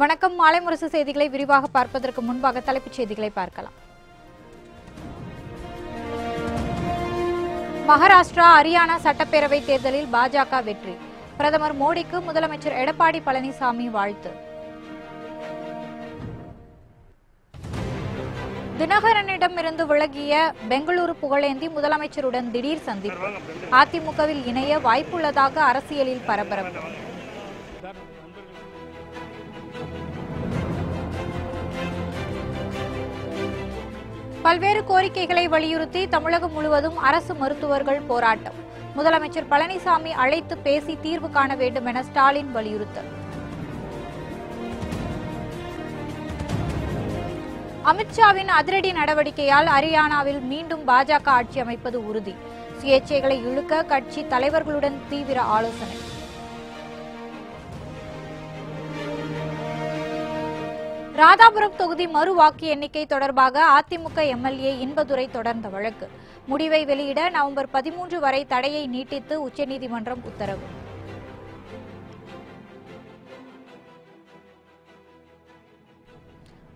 வணக்கம். மாலை முரசு செய்திகளை விரிவாக பார்ப்பதற்கு முன்பாக தலைப்புச் செய்திகளை பார்க்கலாம். மகாராஷ்டிரா ஹரியானா சட்டப்பேரவை தேர்தலில் பாஜக வெற்றி. பிரதமர் மோடிக்கு முதலமைச்சர் எடப்பாடி பழனிசாமி வாழ்த்து. தினகரனிடமிருந்து விலகிய பெங்களூரு புகழேந்தி முதலமைச்சருடன் திடீர் சந்திப்பு. அதிமுகவில் இணைய வாய்ப்புள்ளதாக அரசியலில் பரபரப்பு. பல்வேறு கோரிக்கைகளை வலியுறுத்தி தமிழகம் முழுவதும் அரசு மருத்துவர்கள் போராட்டம். முதலமைச்சர் பழனிசாமி அழைத்து பேசி தீர்வு காண வேண்டும் என ஸ்டாலின் வலியுறுத்தல். அமித்ஷாவின் அதிரடி நடவடிக்கையால் ஹரியானாவில் மீண்டும் பாஜக ஆட்சி அமைப்பது உறுதி. சுயேட்சைகளை இழுக்க கட்சி தலைவர்களுடன் தீவிர ஆலோசனை. ராதாபுரம் தொகுதி மறு வாக்கு எண்ணிக்கை தொடர்பாக அதிமுக எம்எல்ஏ இன்பதுரை தொடர்ந்த வழக்கு. முடிவை வெளியிட நவம்பர் பதிமூன்று வரை தடையை நீட்டித்து உச்சநீதிமன்றம் உத்தரவு.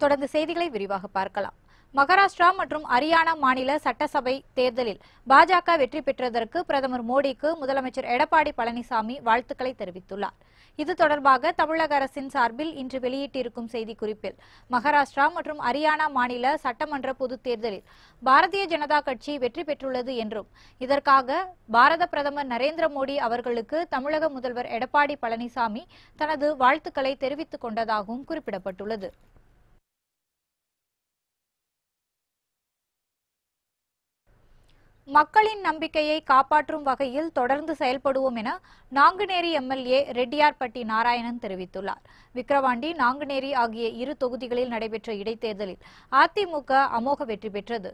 தொடர்ந்து செய்திகளை விரிவாக பார்க்கலாம். மகாராஷ்டிரா மற்றும் ஹரியானா மாநில சட்டசபை தேர்தலில் பாஜக வெற்றி பெற்றதற்கு பிரதமர் மோடிக்கு முதலமைச்சர் எடப்பாடி பழனிசாமி வாழ்த்துக்களை தெரிவித்துள்ளார். இது தொடர்பாக தமிழக அரசின் சார்பில் இன்று வெளியிட்டிருக்கும் செய்திக்குறிப்பில் மகாராஷ்டிரா மற்றும் ஹரியானா மாநில சட்டமன்ற பொதுத் தேர்தலில் பாரதிய ஜனதா கட்சி வெற்றி பெற்றுள்ளது என்றும் இதற்காக பாரத பிரதமர் நரேந்திர மோடி அவர்களுக்கு தமிழக முதல்வர் எடப்பாடி பழனிசாமி தனது வாழ்த்துக்களை தெரிவித்துக் கொண்டதாகவும் குறிப்பிடப்பட்டுள்ளது. மக்களின் நம்பிக்கையை காப்பாற்றும் வகையில் தொடர்ந்து செயல்படுவோம் என நாங்குநேரி எம்எல்ஏ ரெட்டியார்பட்டி நாராயணன் தெரிவித்துள்ளார். விக்கிரவாண்டி நாங்குநேரி ஆகிய இரு தொகுதிகளில் நடைபெற்ற இடைத்தேர்தலில் அதிமுக அமோக வெற்றி பெற்றது.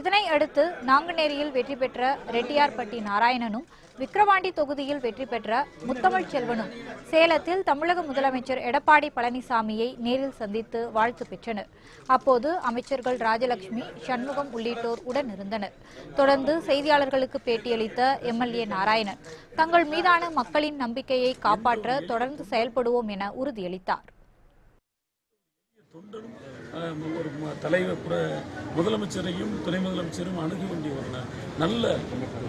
இதனை அடுத்து நாங்குநேரியில் வெற்றி பெற்ற ரெட்டியார்பட்டி நாராயணனும் விக்கிரவாண்டி தொகுதியில் வெற்றி பெற்ற முத்தமிழ் செல்வனும் சேலத்தில் தமிழக முதலமைச்சர் எடப்பாடி பழனிசாமியை நேரில் சந்தித்து வாழ்த்து பெற்றனர். அப்போது அமைச்சர்கள் ராஜலட்சுமி சண்முகம் உள்ளிட்டோர் உடன் இருந்தனர். தொடர்ந்து செய்தியாளர்களுக்கு பேட்டியளித்த எம்எல்ஏ நாராயணன் தங்கள் மீதான மக்களின் நம்பிக்கையை காப்பாற்ற தொடர்ந்து செயல்படுவோம் என உறுதியளித்தார். ஒரு தலைவர் கூட முதலமைச்சரையும் துணை முதலமைச்சரும் அணுக வேண்டிய ஒரு நல்ல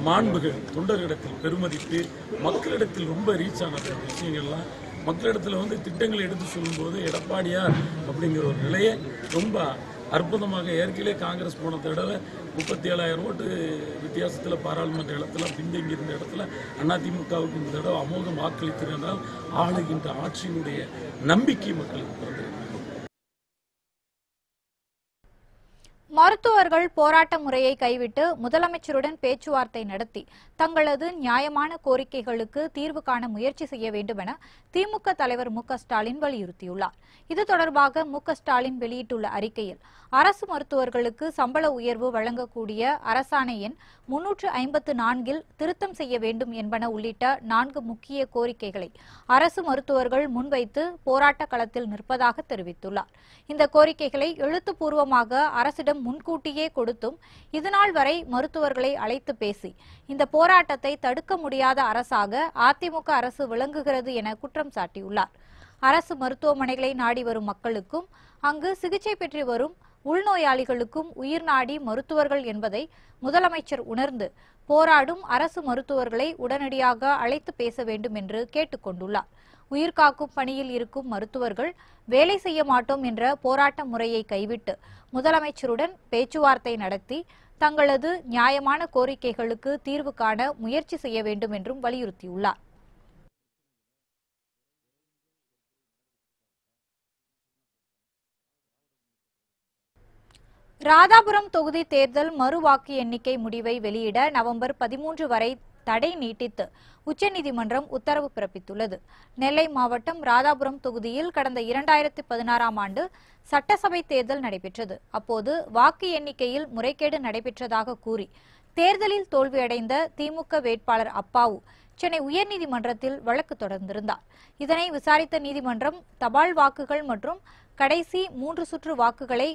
மாண்புகள் தொண்டர்களிடத்தில் பெருமதிப்பு மக்களிடத்தில் ரொம்ப ரீச் ஆன விஷயங்கள்லாம் மக்களிடத்தில் வந்து திட்டங்களை எடுத்து சொல்லும்போது எடப்பாடியார் அப்படிங்கிற ஒரு நிலையை ரொம்ப அற்புதமாக ஏற்கனவே காங்கிரஸ் போன தடவை முப்பத்தி ஏழாயிரம் ஓட்டு வித்தியாசத்தில் பாராளுமன்ற இடத்துல பின்தங்கி இருந்த இடத்துல அதிமுகவுக்கு இந்த தடவை அமோகம் வாக்களித்திருந்தால் ஆளுகின்ற ஆட்சியினுடைய நம்பிக்கை மக்களுக்கு பிறந்தது. மருத்துவர்கள் போராட்ட முறையை கைவிட்டு முதலமைச்சருடன் பேச்சுவார்த்தை நடத்தி தங்களது நியாயமான கோரிக்கைகளுக்கு தீர்வு காண முயற்சி செய்ய வேண்டும் என திமுக தலைவர் மு ஸ்டாலின் வலியுறுத்தியுள்ளார். இது தொடர்பாக மு ஸ்டாலின் வெளியிட்டுள்ள அறிக்கையில் அரசு மருத்துவர்களுக்கு சம்பள உயர்வு வழங்கக்கூடிய அரசாணை எண் முன்னூற்று ஐம்பத்து நான்கில் திருத்தம் செய்ய வேண்டும் என்பன உள்ளிட்ட நான்கு முக்கிய கோரிக்கைகளை அரசு மருத்துவர்கள் முன்வைத்து போராட்ட களத்தில் நிற்பதாக தெரிவித்துள்ளார். இந்த கோரிக்கைகளை எழுத்துப்பூர்வமாக அரசிடம் முன்கூட்டியே கொடுத்தும் இதுநாள் வரை மருத்துவர்களை அழைத்து பேசி இந்த போராட்டத்தை தடுக்க முடியாத அரசாக அதிமுக அரசு விளங்குகிறது என குற்றம் சாட்டியுள்ளார். அரசு மருத்துவமனைகளை நாடி வரும் மக்களுக்கும் அங்கு சிகிச்சை பெற்று வரும் உள்நோயாளிகளுக்கும் உயிர் நாடி மருத்துவர்கள் என்பதை முதலமைச்சர் உணர்ந்து போராடும் அரசு மருத்துவர்களை உடனடியாக அழைத்து பேச வேண்டும் என்று கேட்டுக்கொண்டுள்ளார். உயிர்காக்கும் பணியில் இருக்கும் மருத்துவர்கள் வேலை செய்ய மாட்டோம் என்ற போராட்ட முறையை கைவிட்டு முதலமைச்சருடன் பேச்சுவார்த்தை நடத்தி தங்களது நியாயமான கோரிக்கைகளுக்கு தீர்வு காண முயற்சி செய்ய வேண்டும் என்றும் வலியுறுத்தியுள்ளார். ராதாபுரம் தொகுதி தேர்தல் மறு வாக்கு எண்ணிக்கை முடிவை வெளியிட நவம்பர் பதிமூன்று வரை தடை நீட்டித்து உச்சநீதிமன்றம் உத்தரவு பிறப்பித்துள்ளது. நெல்லை மாவட்டம் ராதாபுரம் தொகுதியில் கடந்த இரண்டாயிரத்தி பதினாறாம் ஆண்டு சட்டசபை தேர்தல் நடைபெற்றது. அப்போது வாக்கு எண்ணிக்கையில் முறைகேடு நடைபெற்றதாக கூறி தேர்தலில் தோல்வியடைந்த திமுக வேட்பாளர் அப்பாவு சென்னை உயர்நீதிமன்றத்தில் வழக்கு தொடர்ந்திருந்தார். இதனை விசாரித்த நீதிமன்றம் தபால் வாக்குகள் மற்றும் கடைசி மூன்று சுற்று வாக்குகளை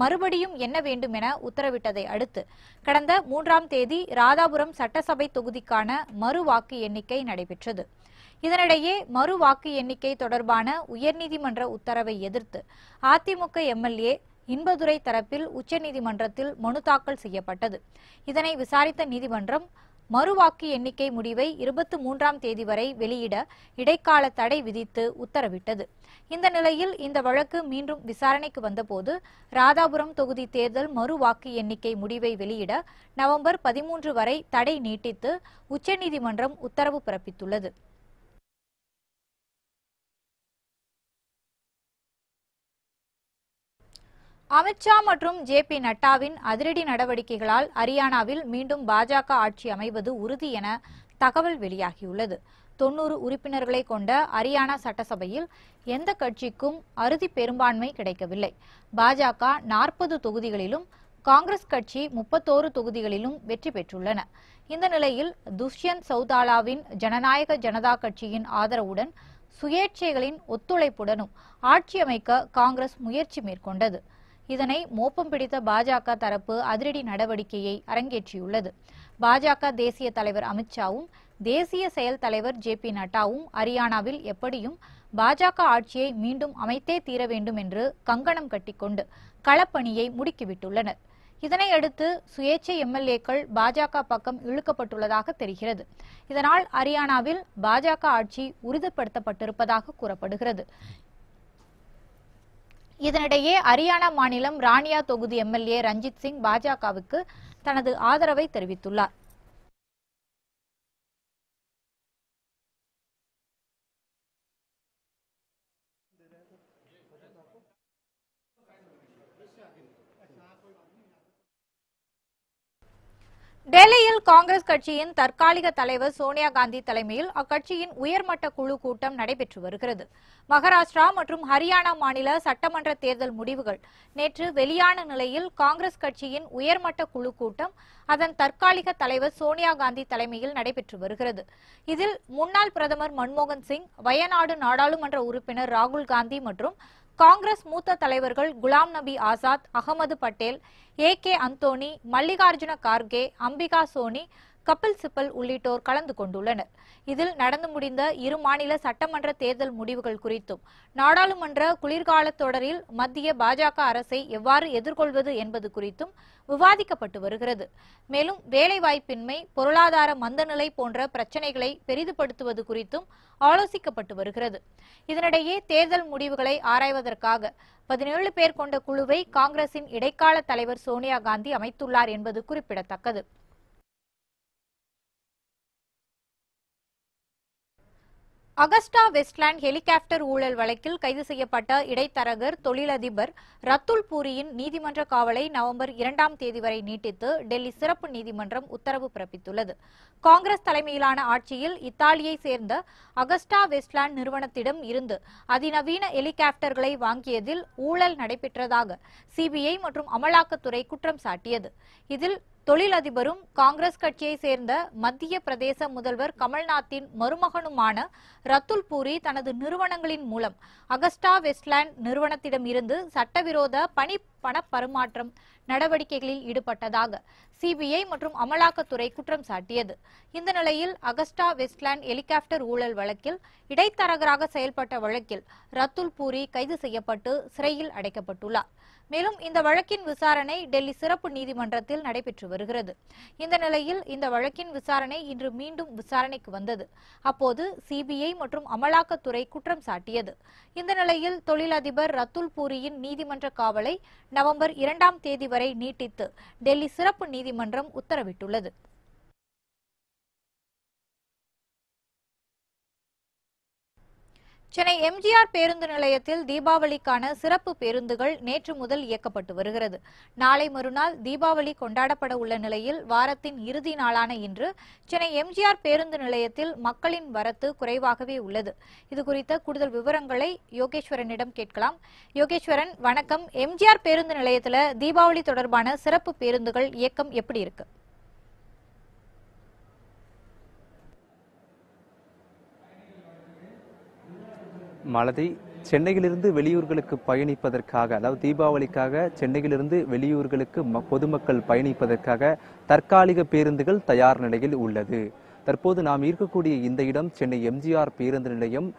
மறுபடியும் என்ன வேண்டும் என உத்தரவிட்டதை அடுத்து கடந்த மூன்றாம் தேதி ராதாபுரம் சட்டசபை தொகுதிக்கான மறு வாக்கு எண்ணிக்கை நடைபெற்றது. இதனிடையே மறு வாக்கு எண்ணிக்கை தொடர்பான உயர்நீதிமன்ற உத்தரவை எதிர்த்து அதிமுக எம்எல்ஏ இன்பதுரை தரப்பில் உச்சநீதிமன்றத்தில் மனு தாக்கல் செய்யப்பட்டது. இதனை விசாரித்த நீதிமன்றம் மறுவாக்கு எண்ணிக்கை முடிவை இருபத்தி மூன்றாம் தேதி வரை வெளியிட இடைக்கால தடை விதித்து உத்தரவிட்டது. இந்த நிலையில் இந்த வழக்கு மீண்டும் விசாரணைக்கு வந்தபோது ராதாபுரம் தொகுதி தேர்தல் மறுவாக்கு எண்ணிக்கை முடிவை வெளியிட நவம்பர் பதிமூன்று வரை தடை நீட்டித்து உச்சநீதிமன்றம் உத்தரவு பிறப்பித்துள்ளது. அமித்ஷா மற்றும் ஜே பி நட்டாவின் அதிரடி நடவடிக்கைகளால் ஹரியானாவில் மீண்டும் பாஜக ஆட்சி அமைவது உறுதி என தகவல் வெளியாகியுள்ளது. தொன்னூறு உறுப்பினர்களை கொண்ட ஹரியானா சட்டசபையில் எந்த கட்சிக்கும் அறுதி பெரும்பான்மை கிடைக்கவில்லை. பாஜக நாற்பது தொகுதிகளிலும் காங்கிரஸ் கட்சி முப்பத்தோரு தொகுதிகளிலும் வெற்றி பெற்றுள்ளன. இந்த நிலையில் துஷ்யந்த் சௌதாலாவின் ஜனநாயக ஜனதா கட்சியின் ஆதரவுடன் சுயேட்சைகளின் ஒத்துழைப்புடனும் ஆட்சி அமைக்க காங்கிரஸ் முயற்சி மேற்கொண்டது. இதனை மோப்பம் பிடித்த பாஜக தரப்பு அதிரடி நடவடிக்கையை அரங்கேற்றியுள்ளது. பாஜக தேசிய தலைவர் அமித்ஷாவும் தேசிய செயல் தலைவர் ஜே பி நட்டாவும் ஹரியானாவில் எப்படியும் பாஜக ஆட்சியை மீண்டும் அமைத்தே தீர வேண்டும் என்று கங்கணம் கட்டிக்கொண்டு களப்பணியை முடுக்கிவிட்டுள்ளனர். இதனையடுத்து சுயேட்சை எம்எல்ஏக்கள் பாஜக பக்கம் இழுக்கப்பட்டுள்ளதாக தெரிகிறது. இதனால் ஹரியானாவில் பாஜக ஆட்சி உறுதிப்படுத்தப்பட்டிருப்பதாக கூறப்படுகிறது. இதனிடையே ஹரியானா மாநிலம் ராணியா தொகுதி எம்எல்ஏ ரஞ்சித் சிங் பாஜகவுக்கு தனது ஆதரவை தெரிவித்துள்ளார். டெல்லியில் காங்கிரஸ் கட்சியின் தற்காலிக தலைவர் சோனியா காந்தி தலைமையில் அக்கட்சியின் உயர்மட்ட குழு கூட்டம் நடைபெற்று வருகிறது. மகாராஷ்டிரா மற்றும் ஹரியானா மாநில சட்டமன்ற தேர்தல் முடிவுகள். நேற்று வெளியான நிலையில் காங்கிரஸ் கட்சியின் உயர்மட்ட குழு கூட்டம் அதன் தற்காலிக தலைவர் சோனியா காந்தி தலைமையில் நடைபெற்று வருகிறது. இதில் முன்னாள் பிரதமர் மன்மோகன் சிங் வயநாடு நாடாளுமன்ற உறுப்பினர் ராகுல் காந்தி மற்றும் காங்கிரஸ் மூத்த தலைவர்கள் குலாம் நபி ஆசாத் அகமது பட்டேல் ஏ கே அந்தோனி மல்லிகார்ஜுன கார்கே அம்பிகா சோனி கபில் சிப்பல் உள்ளிட்டோர் கலந்து கொண்டுள்ளனர். இதில் நடந்து முடிந்த இரு மாநில சட்டமன்ற தேர்தல் முடிவுகள் குறித்தும் நாடாளுமன்ற குளிர்கால தொடரில் மத்திய பாஜக அரசை எவ்வாறு எதிர்கொள்வது என்பது குறித்தும் விவாதிக்கப்பட்டு வருகிறது. மேலும் வேலைவாய்ப்பின்மை பொருளாதார மந்தநிலை போன்ற பிரச்சனைகளை பெரிதுபடுத்துவது குறித்தும் ஆலோசிக்கப்பட்டு வருகிறது. இதனிடையே தேர்தல் முடிவுகளை ஆராய்வதற்காக பதினேழு பேர் கொண்ட குழுவை காங்கிரசின் இடைக்கால தலைவர் சோனியா காந்தி அமைத்துள்ளார் என்பது குறிப்பிடத்தக்கது. அகஸ்டா வெஸ்ட்லேண்ட் ஹெலிகாப்டர் ஊழல் வழக்கில் கைது செய்யப்பட்ட இடைத்தரகர் தொழிலதிபர் ரத்துல் பூரியின் நீதிமன்ற காவலை நவம்பர் இரண்டாம் தேதி வரை நீட்டித்து டெல்லி சிறப்பு நீதிமன்றம் உத்தரவு பிறப்பித்துள்ளது. காங்கிரஸ் தலைமையிலான ஆட்சியில் இத்தாலியை சேர்ந்த அகஸ்டா வெஸ்ட்லேண்ட் நிறுவனத்திடம் இருந்து அதிநவீன ஹெலிகாப்டர்களை வாங்கியதில் ஊழல் நடைபெற்றதாக சிபிஐ மற்றும் அமலாக்கத்துறை குற்றம் சாட்டியது. இதில் தொழிலதிபரும் காங்கிரஸ் கட்சியை சேர்ந்த மத்திய பிரதேச முதல்வர் கமல்நாத்தின் மருமகனுமான ரத்துல் பூரி தனது நிறுவனங்களின் மூலம் அகஸ்டா வெஸ்ட்லேண்ட் நிறுவனத்திடம் இருந்து சட்டவிரோத பணி பண பரிமாற்றம் நடவடிக்கைகளில் ஈடுபட்டதாக சிபிஐ மற்றும் அமலாக்கத்துறை குற்றம் சாட்டியது. இந்த நிலையில் அகஸ்டா வெஸ்ட்லேண்ட் ஹெலிகாப்டர் ஊழல் வழக்கில் இடைத்தரகராக செயல்பட்ட வழக்கில் ரத்துல் பூரி கைது செய்யப்பட்டு சிறையில் அடைக்கப்பட்டுள்ளார். மேலும் இந்த வழக்கின் விசாரணை டெல்லி சிறப்பு நீதிமன்றத்தில் நடைபெற்று வருகிறது. இந்த நிலையில் இந்த வழக்கின் விசாரணை இன்று மீண்டும் விசாரணைக்கு வந்தது. அப்போது சிபிஐ மற்றும் அமலாக்கத்துறை குற்றம் சாட்டியது. இந்த நிலையில் தொழிலதிபர் ரத்துல் பூரியின் நீதிமன்ற காவலை நவம்பர் இரண்டாம் தேதி வரை நீட்டித்து டெல்லி சிறப்பு நீதிமன்றம் உத்தரவிட்டுள்ளது. சென்னை எம்ஜிஆர் பேருந்து நிலையத்தில் தீபாவளிக்கான சிறப்பு பேருந்துகள் நேற்று முதல் இயக்கப்பட்டு வருகிறது. நாளை மறுநாள் தீபாவளி கொண்டாடப்பட உள்ள நிலையில் வாரத்தின் இறுதி நாளான இன்று சென்னை எம்ஜிஆர் பேருந்து நிலையத்தில் மக்களின் வரத்து குறைவாகவே உள்ளது. இது குறித்த கூடுதல் விவரங்களை யோகேஸ்வரனிடம் கேட்கலாம். யோகேஸ்வரன் வணக்கம். எம்ஜிஆர் பேருந்து நிலையத்தில் தீபாவளி தொடர்பான சிறப்பு பேருந்துகள் இயக்கம் எப்படி இருக்கு? மலதி சென்னையிலிருந்து வெளியூர்களுக்கு பயணிப்பதற்காக அதாவது தீபாவளிக்காக சென்னையிலிருந்து வெளியூர்களுக்கு ம- பொதுமக்கள் பயணிப்பதற்காக தற்காலிக பேருந்துகள் தயார் நிலையில் உள்ளது. தற்போது நாம் இருக்கக்கூடிய இந்த இடம் சென்னை எம்ஜிஆர் பேருந்து நிலையம்.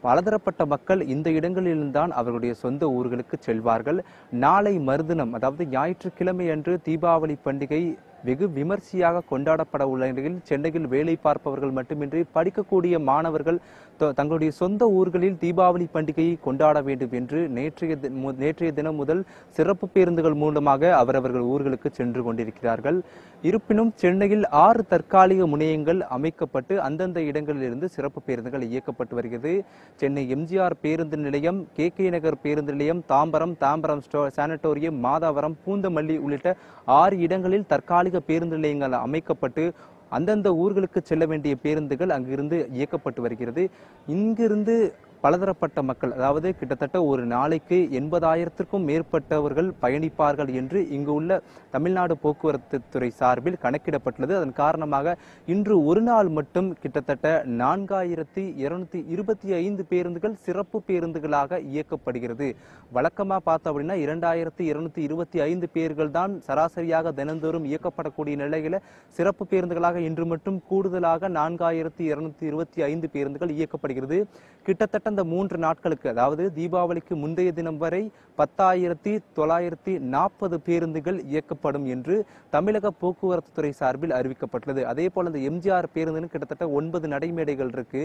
பலதரப்பட்ட மக்கள் இந்த இடங்களில்தான் அவர்களுடைய சொந்த ஊர்களுக்கு செல்வார்கள். நாளை மறுதினம் அதாவது ஞாயிற்றுக்கிழமை அன்று தீபாவளி பண்டிகை வெகு விமர்சையாக கொண்டாடப்பட உள்ள நிலையில் சென்னையில் வேலை பார்ப்பவர்கள் மட்டுமின்றி படிக்கக்கூடிய மாணவர்கள் தங்களுடைய சொந்த ஊர்களில் தீபாவளி பண்டிகையை கொண்டாட வேண்டும் என்று நேற்றைய தி- மு- நேற்றைய தினம் முதல் சிறப்பு பேருந்துகள் மூலமாக அவரவர்கள் ஊர்களுக்கு சென்று கொண்டிருக்கிறார்கள். இருப்பினும் சென்னையில் ஆறு தற்காலிக முனையங்கள் அமைக்கப்பட்டு அந்தந்த இடங்களிலிருந்து சிறப்பு பேருந்துகள் இயக்கப்பட்டு வருகிறது. சென்னை எம்ஜிஆர் பேருந்து நிலையம் கே கே நகர் பேருந்து நிலையம் தாம்பரம் தாம்பரம் சானட்டோரியம் மாதாவரம் பூந்தமல்லி உள்ளிட்ட ஆறு இடங்களில் தற்காலிக பேருந்து நிலையங்கள் அமைக்கப்பட்டு அந்தந்த ஊர்களுக்கு செல்ல வேண்டிய பேருந்துகள் அங்கிருந்து இயக்கப்பட்டு வருகிறது. இங்கிருந்து பலதரப்பட்ட மக்கள் அதாவது கிட்டத்தட்ட ஒரு நாளைக்கு எண்பதாயிரத்திற்கும் மேற்பட்டவர்கள் பயணிப்பார்கள் என்று இங்கு உள்ள தமிழ்நாடு போக்குவரத்து துறை சார்பில் கணக்கிடப்பட்டுள்ளது. அதன் காரணமாக இன்று ஒரு நாள் மட்டும் கிட்டத்தட்ட நான்காயிரத்தி இருநூத்தி இருபத்தி ஐந்து பேருந்துகள் சிறப்பு பேருந்துகளாக இயக்கப்படுகிறது. வழக்கமாக பார்த்தோம் அப்படின்னா இரண்டாயிரத்தி இருநூத்தி இருபத்தி ஐந்து பேர்கள் தான் சராசரியாக தினந்தோறும் இயக்கப்படக்கூடிய நிலையில சிறப்பு பேருந்துகளாக இன்று மட்டும் கூடுதலாக நான்காயிரத்தி இருநூத்தி இருபத்தி ஐந்து பேருந்துகள் இயக்கப்படுகிறது. கிட்டத்தட்ட கடந்த மூன்று நாட்களுக்கு அதாவது தீபாவளிக்கு முந்தைய தினம் வரை பத்தாயிரத்தி தொள்ளாயிரத்தி நாற்பது பேருந்துகள் இயக்கப்படும் என்று தமிழக போக்குவரத்து துறை சார்பில் அறிவிக்கப்பட்டுள்ளது. அதே போல இந்த எம்ஜிஆர் பேருந்துன்னு கிட்டத்தட்ட ஒன்பது நடைமேடைகள் இருக்கு.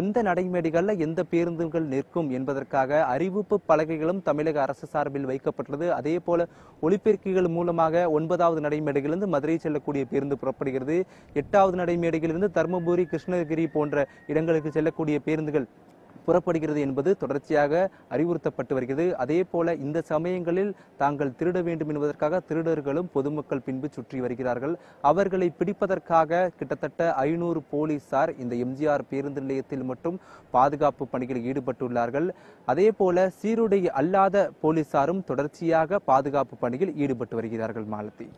எந்த நடைமேடைகளில் எந்த பேருந்துகள் நிற்கும் என்பதற்காக அறிவிப்பு பலகைகளும் தமிழக அரசு சார்பில் வைக்கப்பட்டுள்ளது. அதே போல ஒலிபெருக்கிகள் மூலமாக ஒன்பதாவது நடைமேடையிலிருந்து மதுரை செல்லக்கூடிய பேருந்து புறப்படுகிறது. எட்டாவது நடைமேடையிலிருந்து தருமபுரி கிருஷ்ணகிரி போன்ற இடங்களுக்கு செல்லக்கூடிய பேருந்துகள் புறப்படுகிறது என்பது தொடர்ச்சியாக அறிவுறுத்தப்பட்டு வருகிறது. அதே போல இந்த சமயங்களில் தாங்கள் திருட வேண்டும் என்பதற்காக திருடர்களும் பொதுமக்கள் பின்பு சுற்றி வருகிறார்கள். அவர்களை பிடிப்பதற்காக கிட்டத்தட்ட ஐநூறு போலீசார் இந்த எம்ஜிஆர் பேருந்து நிலையத்தில் மட்டும் பாதுகாப்பு பணிகளில் ஈடுபட்டுள்ளார்கள். அதே போல சீருடை அல்லாத போலீசாரும் தொடர்ச்சியாக பாதுகாப்பு பணியில் ஈடுபட்டு வருகிறார்கள் மாலதி.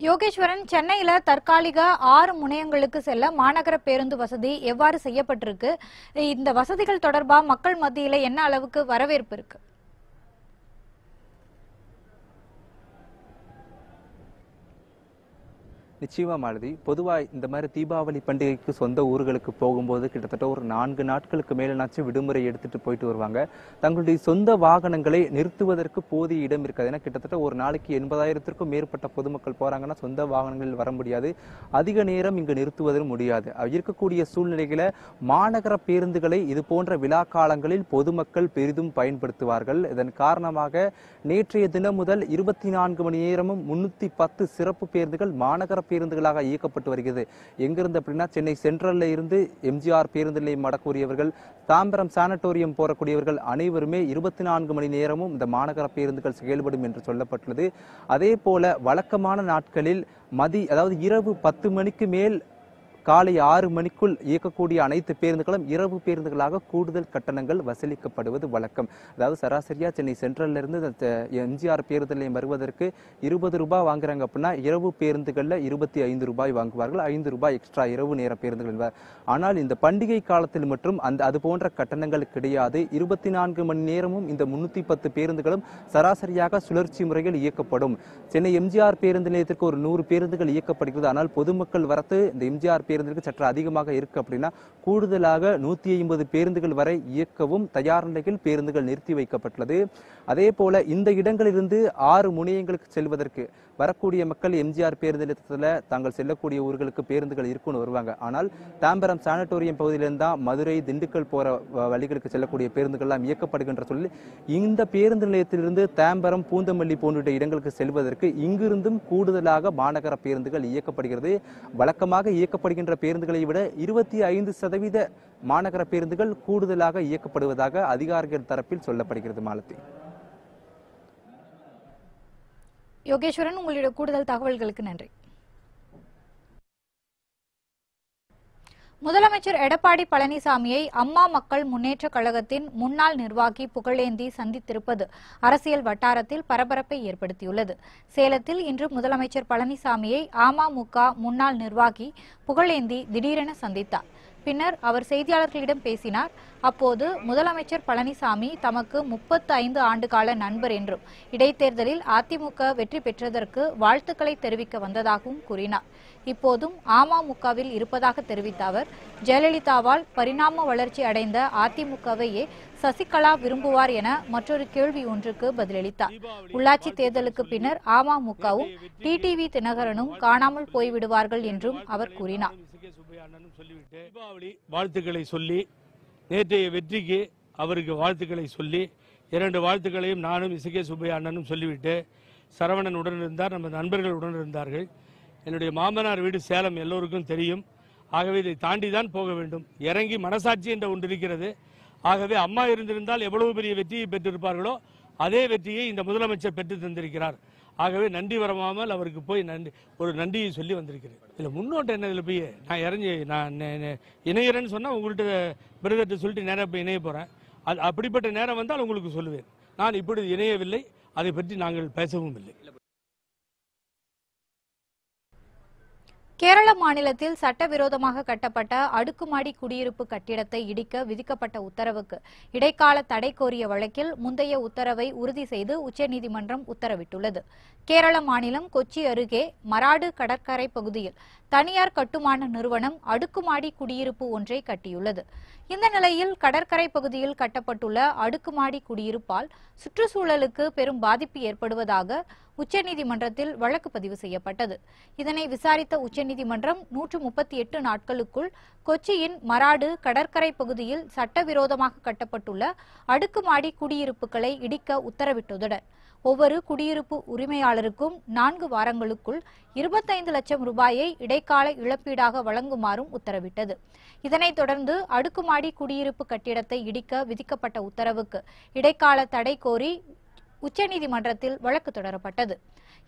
யோகேஸ்வரன் சென்னையில தற்காலிக ஆறு முனையங்களுக்கு செல்ல மாநகர பேருந்து வசதி எவ்வாறு செய்யப்பட்டிருக்கு? இந்த வசதிகள் தொடர்பா மக்கள் மத்தியில என்ன அளவுக்கு வரவேற்பு இருக்கு? நிச்சயமா மாலதி பொதுவா இந்த மாதிரி தீபாவளி பண்டிகைக்கு சொந்த ஊர்களுக்கு போகும்போது கிட்டத்தட்ட ஒரு நான்கு நாட்களுக்கு மேலனாச்சும் விடுமுறை எடுத்துட்டு போயிட்டு வருவாங்க. தங்களுடைய சொந்த வாகனங்களை நிறுத்துவதற்கு போதிய இடம் இருக்காது. ஏன்னா கிட்டத்தட்ட ஒரு நாளைக்கு எண்பதாயிரத்திற்கும் மேற்பட்ட பொதுமக்கள் போறாங்கன்னா சொந்த வாகனங்களில் வர முடியாது. அதிக நேரம் இங்கு நிறுத்துவதும் முடியாது. இருக்கக்கூடிய சூழ்நிலைகளை மாநகர பேருந்துகளை இது போன்ற விழா காலங்களில் பொதுமக்கள் பெரிதும் பயன்படுத்துவார்கள். இதன் காரணமாக நேற்றைய தினம் முதல் இருபத்தி நான்கு மணி நேரமும் முன்னூத்தி பத்து சிறப்பு பேருந்துகள் மாநகர பேருந்துகளாக இயக்கப்பட்டு வருகிறது. எங்கிருந்து அப்படின்னா சென்னை சென்ட்ரல்ல இருந்து எம்ஜிஆர் பேருந்து நிலையம் மடக்கூடியவர்கள் தாம்பரம் சானட்டோரியம் போறக்கூடியவர்கள் அனைவருமே இருபத்தி நான்கு மணி நேரமும் இந்த மாநகர பேருந்துகள் செயல்படும் என்று சொல்லப்பட்டுள்ளது. அதே போல வழக்கமான நாட்களில் மதி அதாவது இரவு பத்து மணிக்கு மேல் காலை ஆறு மணிக்குள் இயக்கக்கூடிய அனைத்து பேருந்துகளும் இரவு பேருந்துகளாக கூடுதல் கட்டணங்கள் வசூலிக்கப்படுவது வழக்கம். அதாவது சராசரியாக சென்னை சென்ட்ரல்ல இருந்து எம்ஜிஆர் பேருந்து நிலையம் வருவதற்கு இருபது ரூபாய் வாங்குறாங்க அப்படின்னா இரவு பேருந்துகளில் இருபத்தி ஐந்து ரூபாய் வாங்குவார்கள். ஐந்து ரூபாய் எக்ஸ்ட்ரா இரவு நேர பேருந்துகள் என்பார். ஆனால் இந்த பண்டிகை காலத்தில் மற்றும் அந்த அது போன்ற கட்டணங்கள் கிடையாது. இருபத்தி நான்கு மணி நேரமும் இந்த முன்னூத்தி பத்து பேருந்துகளும் சராசரியாக சுழற்சி முறையில் இயக்கப்படும். சென்னை எம்ஜிஆர் பேருந்து நிலையத்திற்கு ஒரு நூறு பேருந்துகள் இயக்கப்படுகிறது. ஆனால் பொதுமக்கள் வரத்து இந்த எம்ஜிஆர் பேருந்துக்கு சற்று அதிகமாக இருக்கு அப்படின்னா கூடுதலாக நூத்தி ஐம்பது பேருந்துகள் வரை இயக்கவும் தயார் நிலையில் பேருந்துகள் நிறுத்தி வைக்கப்பட்டுள்ளது. அதே போல இந்த இடங்களிலிருந்து ஆறு முனையங்களுக்கு செல்வதற்கு வரக்கூடிய மக்கள் எம்ஜிஆர் பேருந்து நிலையத்தில் தாங்கள் செல்லக்கூடிய ஊர்களுக்கு பேருந்துகள் இருக்குன்னு வருவாங்க. ஆனால் தாம்பரம் சானட்டோரியம் பகுதியிலிருந்து தான் மதுரை திண்டுக்கல் போற வ- வழிகளுக்கு செல்லக்கூடிய பேருந்துகள்லாம் இயக்கப்படுகின்ற சொல்லி இந்த பேருந்து நிலையத்திலிருந்து தாம்பரம் பூந்தமல்லி போன்ற இடங்களுக்கு செல்வதற்கு இங்கிருந்தும் கூடுதலாக மாநகர பேருந்துகள் இயக்கப்படுகிறது. வழக்கமாக இயக்கப்படுகின்ற பேருந்துகளை விட இருபத்தி ஐந்து சதவீத மாநகர பேருந்துகள் கூடுதலாக இயக்கப்படுவதாக அதிகாரிகள் தரப்பில் சொல்லப்படுகிறது மாலத்தி. யோகேஸ்வரன் உங்களுடைய கூடுதல் தகவல்களுக்கு நன்றி. முதலமைச்சர் எடப்பாடி பழனிசாமியை அம்மா மக்கள் முன்னேற்றக் கழகத்தின் முன்னாள் நிர்வாகி புகழேந்தி சந்தித்திருப்பது அரசியல் வட்டாரத்தில் பரபரப்பை ஏற்படுத்தியுள்ளது. சேலத்தில் இன்று முதலமைச்சர் பழனிசாமியை அமமுக முன்னாள் நிர்வாகி புகழேந்தி திடீரென சந்தித்தார். பின்னர் அவர் செய்தியாளர்களிடம் பேசினார். அப்போது முதலமைச்சர் பழனிசாமி தமக்கு முப்பத்து ஐந்து ஆண்டுகால நண்பர் என்றும் இடைத்தேர்தலில் அதிமுக வெற்றி பெற்றதற்கு வாழ்த்துக்களை தெரிவிக்க வந்ததாகவும் கூறினார். இப்போதும் அமமுகவில் இருப்பதாக தெரிவித்த அவர் ஜெயலலிதாவால் பரிணாம வளர்ச்சி அடைந்த அதிமுகவையே சசிகலா விரும்புவார் என மற்றொரு கேள்வி ஒன்றுக்கு பதிலளித்தார். உள்ளாட்சி தேர்தலுக்கு பின்னர் அமமுகவும் டிடிவி தினகரனும் காணாமல் போய்விடுவார்கள் என்றும் அவர் கூறினார். கே சுப்பையா அண்ணனும் சொல்லிவிட்டு தீபாவளி வாழ்த்துக்களை சொல்லி நேற்றைய வெற்றிக்கு அவருக்கு வாழ்த்துக்களை சொல்லி இரண்டு வாழ்த்துக்களையும் நானும் இசுகே சுப்பையா அண்ணனும் சொல்லிவிட்டு சரவணன் உடன் இருந்தார் நமது நண்பர்கள் உடன் இருந்தார்கள். என்னுடைய மாமனார் வீடு சேலம் எல்லோருக்கும் தெரியும். ஆகவே இதை தாண்டி தான் போக வேண்டும். இறங்கி மனசாட்சி என்ற ஒன்று இருக்கிறது. ஆகவே அம்மா இருந்திருந்தால் எவ்வளவு பெரிய வெற்றியை பெற்றிருப்பார்களோ அதே வெற்றியை இந்த முதலமைச்சர் பெற்று தந்திருக்கிறார். ஆகவே நன்றி வரமாமல் அவருக்கு போய் நன்றி ஒரு நன்றியை சொல்லி வந்திருக்கிறேன். இதில் முன்னோட்டம் என்ன இதில் போய் நான் இறஞ்சி நான் இணையிறேன்னு சொன்னால் உங்கள்கிட்ட பிரதர்கிட்ட சொல்லிட்டு நேராக போய் இணைய போகிறேன் அது அப்படிப்பட்ட நேரம் வந்தால் உங்களுக்கு சொல்லுவேன். நான் இப்படி இணையவில்லை அதை பற்றி நாங்கள் பேசவும் இல்லை. கேரள மாநிலத்தில் சட்டவிரோதமாக கட்டப்பட்ட அடுக்குமாடி குடியிருப்பு கட்டிடத்தை இடிக்க விதிக்கப்பட்ட உத்தரவுக்கு இடைக்கால தடை கோரிய வழக்கில் முந்தைய உத்தரவை உறுதி செய்து உச்சநீதிமன்றம் உத்தரவிட்டுள்ளது. கேரள மாநிலம் கொச்சி அருகே மராடு கடற்கரை பகுதியில் தனியார் கட்டுமான நிறுவனம் அடுக்குமாடி குடியிருப்பு ஒன்றை கட்டியுள்ளது. இந்த நிலையில் கடற்கரை பகுதியில் கட்டப்பட்டுள்ள அடுக்குமாடி குடியிருப்பால் சுற்றுச்சூழலுக்கு பெரும் பாதிப்பு ஏற்படுவதாக உச்சநீதிமன்றத்தில் வழக்கு பதிவு செய்யப்பட்டது. இதனை விசாரித்த உச்சநீதிமன்றம் நூற்று முப்பத்தி எட்டு நாட்களுக்குள் கொச்சியின் மராடு கடற்கரை பகுதியில் சட்டவிரோதமாக கட்டப்பட்டுள்ள அடுக்குமாடி குடியிருப்புகளை இடிக்க உத்தரவிட்டதுடன் ஒவ்வொரு குடியிருப்பு உரிமையாளருக்கும் நான்கு வாரங்களுக்குள் இருபத்தைந்து லட்சம் ரூபாயை இடைக்கால இழப்பீடாக வழங்குமாறும் உத்தரவிட்டது. இதனைத் தொடர்ந்து அடுக்குமாடி குடியிருப்பு கட்டிடத்தை இடிக்க விதிக்கப்பட்ட உத்தரவுக்கு இடைக்கால தடை கோரி உச்சநீதிமன்றத்தில் வழக்கு தொடரப்பட்டது.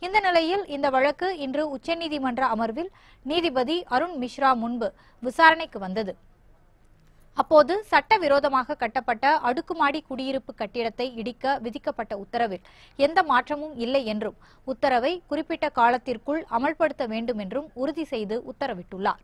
இந்த நிலையில் இந்த வழக்கு இன்று உச்சநீதிமன்ற அமர்வில் நீதிபதி அருண் மிஸ்ரா முன்பு விசாரணைக்கு வந்தது. அப்போது சட்டவிரோதமாக கட்டப்பட்ட அடுக்குமாடி குடியிருப்பு கட்டிடத்தை இடிக்க விதிக்கப்பட்ட உத்தரவில் எந்த மாற்றமும் இல்லை என்றும் உத்தரவை குறிப்பிட்ட காலத்திற்குள் அமல்படுத்த வேண்டும் என்றும் உறுதி செய்து உத்தரவிட்டுள்ளார்.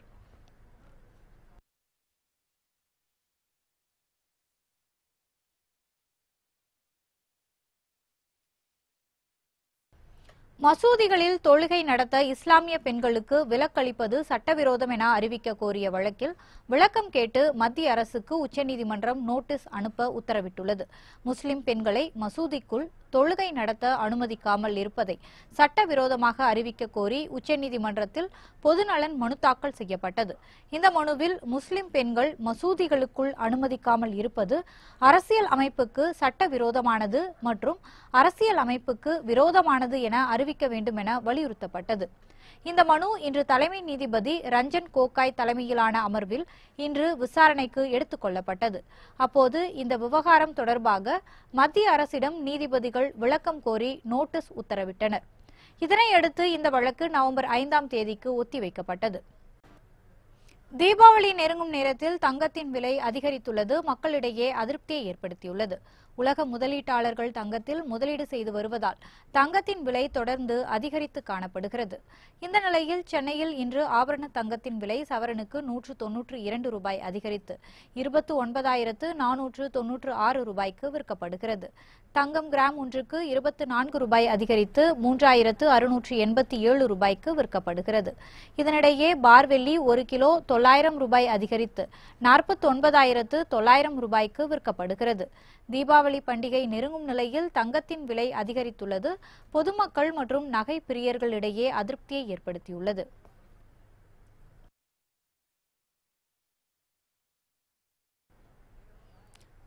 மசூதிகளில் தொழுகை நடத்த இஸ்லாமிய பெண்களுக்கு விலக்களிப்பது சட்டவிரோதம் என அறிவிக்க கோரிய வழக்கில் விளக்கம் கேட்டு மத்திய அரசுக்கு உச்சநீதிமன்றம் நோட்டீஸ் அனுப்ப உத்தரவிட்டுள்ளது. முஸ்லிம் பெண்களை மசூதிக்குள் தொழுகை நடத்த அனுமதிக்காமல் இருப்பதை சட்டவிரோதமாக அறிவிக்க கோரி உச்சநீதிமன்றத்தில் பொதுநலன் மனு தாக்கல் செய்யப்பட்டது. இந்த மனுவில் முஸ்லிம் பெண்கள் மசூதிகளுக்குள் அனுமதிக்காமல் இருப்பது அரசியல் அமைப்புக்கு சட்டவிரோதமானது மற்றும் அரசியல் அமைப்புக்கு விரோதமானது என அறிவிக்க வேண்டும் என வலியுறுத்தப்பட்டது. இந்த மனு இன்று தலைமை நீதிபதி ரஞ்சன் கோகாய் தலைமையிலான அமர்வில் இன்று விசாரணைக்கு எடுத்துக் கொள்ளப்பட்டது. அப்போது இந்த விவகாரம் தொடர்பாக மத்திய அரசிடம் நீதிபதிகள் விளக்கம் கோரி நோட்டீஸ் உத்தரவிட்டனர். இதனையடுத்து இந்த வழக்கு நவம்பர் ஐந்தாம் தேதிக்கு ஒத்திவைக்கப்பட்டது. தீபாவளி நெருங்கும் நேரத்தில் தங்கத்தின் விலை அதிகரித்துள்ளது. மக்களிடையே அதிருப்தியை ஏற்படுத்தியுள்ளது. உலக முதலீட்டாளர்கள் தங்கத்தில் முதலீடு செய்து வருவதால் தங்கத்தின் விலை தொடர்ந்து அதிகரித்து காணப்படுகிறது. இந்த நிலையில் சென்னையில் இன்று ஆபரண தங்கத்தின் விலை சவரனுக்கு நூற்று தொன்னூற்று இரண்டு ரூபாய் அதிகரித்து இருபத்து ஒன்பதாயிரத்து நானூற்று தொன்னூற்று ஆறு ரூபாய்க்கு விற்கப்படுகிறது. தங்கம் கிராம் ஒன்றுக்கு இருபத்து நான்கு ரூபாய் அதிகரித்து மூன்றாயிரத்து அறுநூற்று எண்பத்தி ஏழு ரூபாய்க்கு விற்கப்படுகிறது. இதனிடையே பார்வெள்ளி ஒரு கிலோ தொள்ளாயிரம் ரூபாய் அதிகரித்து நாற்பத்தி ஒன்பதாயிரத்து தொள்ளாயிரம் ரூபாய்க்கு விற்கப்படுகிறது. தீபாவளி பண்டிகை நெருங்கும் நிலையில் தங்கத்தின் விலை அதிகரித்துள்ளது. பொதுமக்கள் மற்றும் நகை பிரியர்களிடையே அதிருப்தியை ஏற்படுத்தியுள்ளது.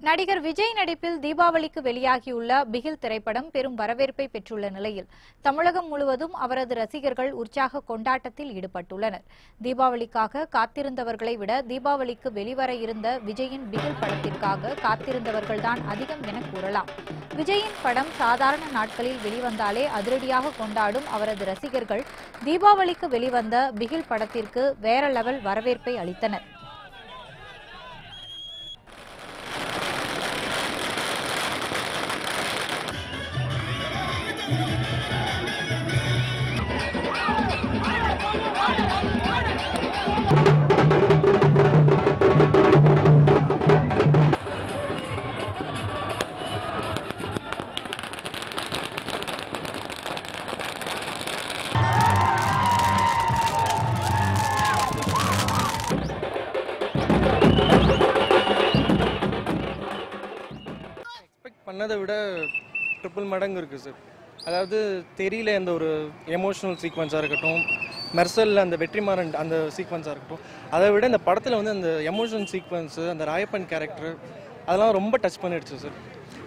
நடிகர் விஜய் நடிப்பில் தீபாவளிக்கு வெளியாகியுள்ள பிகில் திரைப்படம் பெரும் வரவேற்பை பெற்றுள்ள நிலையில் தமிழகம் முழுவதும் அவரது ரசிகர்கள் உற்சாக கொண்டாட்டத்தில் ஈடுபட்டுள்ளனர். தீபாவளிக்காக காத்திருந்தவர்களை விட தீபாவளிக்கு வெளிவர இருந்த விஜயின் பிகில் படத்திற்காக காத்திருந்தவர்கள்தான் அதிகம் என கூறலாம். விஜயின் படம் சாதாரண நாட்களில் வெளிவந்தாலே அதிரடியாக கொண்டாடும் அவரது ரசிகர்கள் தீபாவளிக்கு வெளிவந்த பிகில் படத்திற்கு வேற லெவல் வரவேற்பை அளித்தனர். சொன்னதை விட ட்ரிபிள் மடங்கு இருக்குது சார் அதாவது தெரியல அந்த ஒரு எமோஷனல் சீக்வன்ஸாக இருக்கட்டும் மெர்சலில் அந்த வெற்றிமாறன் அந்த சீக்வன்ஸாக இருக்கட்டும் அதை விட இந்த படத்தில் வந்து அந்த எமோஷனல் சீக்வன்ஸு அந்த ராயப்பன் கேரக்டர் அதெல்லாம் ரொம்ப டச் பண்ணிடுச்சு சார்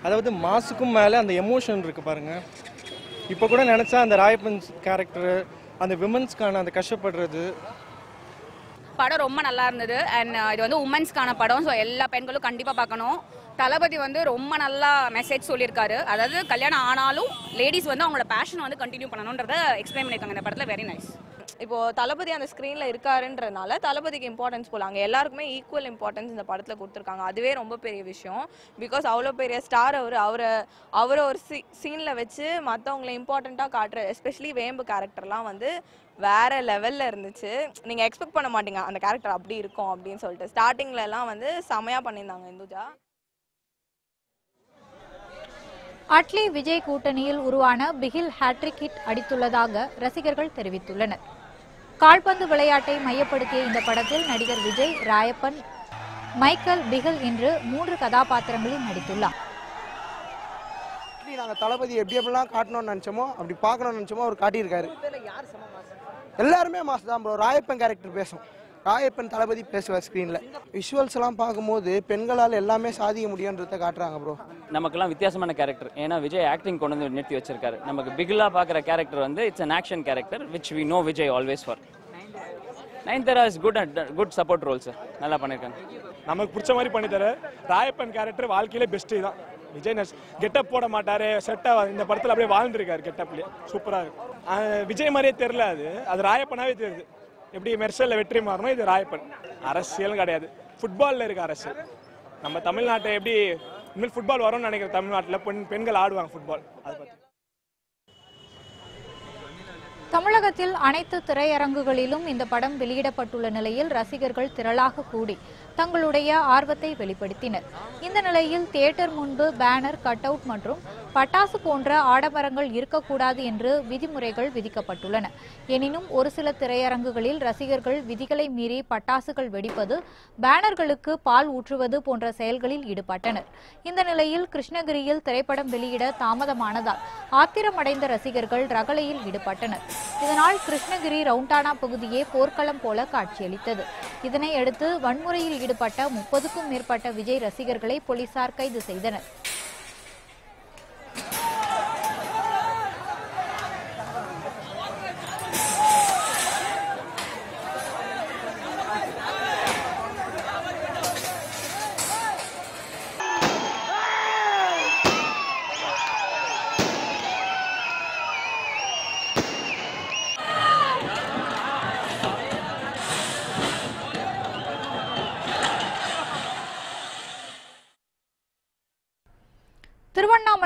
அதாவது மாசுக்கும் மேலே அந்த எமோஷன் இருக்குது பாருங்கள் இப்போ கூட நினச்சா அந்த ராயப்பன் கேரக்டரு அந்த விமன்ஸ்க்கான அந்த கஷ்டப்படுறது படம் ரொம்ப நல்லா இருந்தது. அண்ட் uh, இது வந்து உமன்ஸ்க்கான படம் ஸோ எல்லா பெண்களும் கண்டிப்பாக பார்க்கணும். தளபதி வந்து ரொம்ப நல்லா மெசேஜ் சொல்லியிருக்காரு. அதாவது கல்யாணம் ஆனாலும் லேடிஸ் வந்து அவங்களோட பேஷன் வந்து கண்டினியூ பண்ணணுன்றத எக்ஸ்பிளைன் பண்ணியிருக்காங்க. இந்த படத்தில் வெரி நைஸ் இப்போ தளபதி அந்த ஸ்க்ரீனில் இருக்காருன்றதுனால தளபதிக்கு இம்பார்ட்டன்ஸ் போல அங்கே எல்லாருக்குமே ஈக்குவல் இம்பார்ட்டன்ஸ் இந்த படத்தில் கொடுத்துருக்காங்க. அதுவே ரொம்ப பெரிய விஷயம். பிகாஸ் அவ்வளோ பெரிய ஸ்டார் அவர் அவரை அவரை ஒரு சீ சீனில் வச்சு மற்றவங்களை இம்பார்ட்டண்ட்டாக காட்டுற எஸ்பெஷலி வேம்பு கேரக்டர்லாம் வந்து வேற லெவலில் இருந்துச்சு. நீங்கள் எக்ஸ்பெக்ட் பண்ண மாட்டீங்க அந்த கேரக்டர் அப்படி இருக்கும் அப்படின்னு சொல்லிட்டு. ஸ்டார்டிங்ல எல்லாம் வந்து செமையாக பண்ணியிருந்தாங்க இந்துஜா. அட்லி விஜய் கூட்டணியில் உருவான பிகில் ஹேட்ரிக் ஹிட் அடித்துள்ளதாக ரசிகர்கள் தெரிவித்துள்ளனர். கால்பந்து விளையாட்டை மையப்படுத்திய இந்த படத்தில் நடிகர் விஜய் ராயப்பன் மைக்கேல் பிகில் என்று மூன்று கதாபாத்திரங்களில் நடித்துள்ளார். நாங்கள் தளபதி எப்படி எப்படிலாம் காட்டணும்னு நினச்சோமோ அப்படி பார்க்கணும்னு நினச்சோமோ அவர் காட்டியிருக்காரு. எல்லாருமே மாசு தான் ப்ரோ ராயப்பன் கேரக்டர் பேசும் ராயப்பன் தளபதி பேசுவார் ஸ்க்ரீனில் விஷுவல்ஸ் எல்லாம் பார்க்கும்போது பெண்களால் எல்லாமே சாதிக்க முடியுன்றத காட்டுறாங்க ப்ரோ நமக்கெல்லாம் வித்தியாசமான கேரக்டர் ஏன்னா விஜய் ஆக்டிங் கொண்டு வந்து நிறுத்தி வச்சிருக்காரு. நமக்கு பிகிலா பார்க்குற கேரக்டர் வந்து it's an action character which we know Vijay always for Nayanthara is good good support role sir நல்லா பண்ணியிருக்காங்க நமக்கு பிடிச்ச மாதிரி பண்ணி தர. ராயப்பன் கேரக்டர் வாழ்க்கையிலே பெஸ்ட்டு தான். விஜய் நஸ் கெட்டப் போட மாட்டாரு. செட்டாக இந்த படத்தில் அப்படியே வாழ்ந்துருக்காரு கெட்டப்லேயே சூப்பராக இருக்கு. அஹ் விஜய் மாதிரியே தெரில அது. அது ராயப்பனாவே தெரியுது. எப்படி மெர்சலில் வெற்றி மாறணும் இது ராயப்பன். அரசியலும் கிடையாது. ஃபுட்பாலில் இருக்க அரசியல் நம்ம தமிழ்நாட்டை எப்படி இனிமேல் ஃபுட்பால் வரும்னு நினைக்கிற தமிழ்நாட்டில் பெண் பெண்கள் ஆடுவாங்க ஃபுட்பால் அதை பற்றி தமிழகத்தில் அனைத்து திரையரங்குகளிலும் இந்த படம் வெளியிடப்பட்டுள்ள நிலையில் ரசிகர்கள் திரளாக கூடி. தங்களுடைய ஆர்வத்தை வெளிப்படுத்தினர். இந்த நிலையில் தியேட்டர் முன்பு பேனர் கட் அவுட் மற்றும் பட்டாசு போன்ற ஆடம்பரங்கள் இருக்கக்கூடாது என்று விதிமுறைகள் விதிக்கப்பட்டுள்ளன. எனினும் ஒரு சில திரையரங்குகளில் ரசிகர்கள் விதிகளை மீறி பட்டாசுகள் வெடிப்பது பேனர்களுக்கு பால் ஊற்றுவது போன்ற செயல்களில் ஈடுபட்டனர். இந்த நிலையில் கிருஷ்ணகிரியில் திரைப்படம் வெளியிட தாமதமானதால் ஆத்திரமடைந்த ரசிகர்கள் ரகளையில் ஈடுபட்டனர். இதனால் கிருஷ்ணகிரி ரவுண்டானா பகுதியே போர்க்களம் போல காட்சியளித்தது. இதனை அடுத்து வன்முறையில் ஈடுபட்ட முப்பதுக்கும் மேற்பட்ட விஜய் ரசிகர்களை போலீசார் கைது செய்தனர்.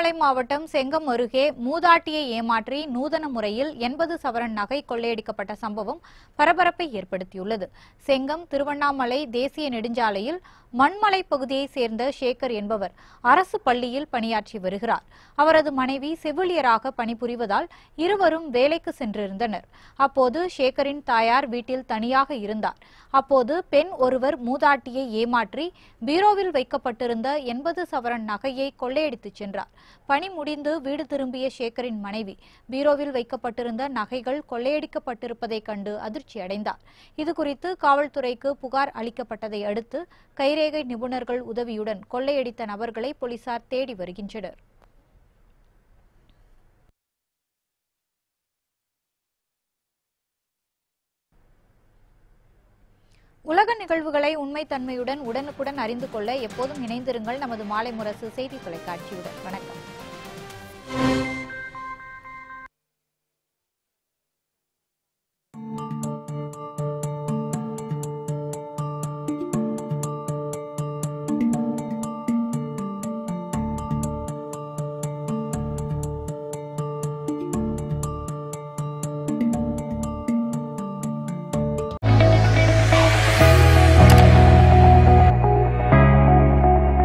திருவண்ணாமலை மாவட்டம் செங்கம் அருகே மூதாட்டியை ஏமாற்றி நூதன முறையில் எண்பது சவரன் நகை கொள்ளையடிக்கப்பட்ட சம்பவம் பரபரப்பை ஏற்படுத்தியுள்ளது. செங்கம் திருவண்ணாமலை தேசிய நெடுஞ்சாலையில் மண்மலை பகுதியைச் சேர்ந்த சேகர் என்பவர் அரசு பள்ளியில் பணியாற்றி வருகிறார். அவரது மனைவி செவிலியராக பணிபுரிவதால் இருவரும் வேலைக்கு சென்றிருந்தனர். அப்போது சேகரின் தாயார் வீட்டில் தனியாக இருந்தார். அப்போது பெண் ஒருவர் மூதாட்டியை ஏமாற்றி பீரோவில் வைக்கப்பட்டிருந்த எண்பது சவரன் நகையை கொள்ளையடித்துச் சென்றார். பணி முடிந்து வீடு திரும்பிய சேகரின் மனைவி. பீரோவில் வைக்கப்பட்டிருந்த நகைகள் கொள்ளையடிக்கப்பட்டிருப்பதைக் கண்டு அதிர்ச்சி அடைந்தார். இதுகுறித்து காவல்துறைக்கு புகார் அளிக்கப்பட்டதை அடுத்து கைரேகை நிபுணர்கள் உதவியுடன் கொள்ளையடித்த நபர்களை போலீசார் தேடி வருகின்றனர். உலக நிகழ்வுகளை உண்மைத்தன்மையுடன் உடனுக்குடன் அறிந்து கொள்ள எப்போதும் இணைந்திருங்கள். நமது மாலை முரசு செய்தி தொலைக்காட்சியுடன். வணக்கம்.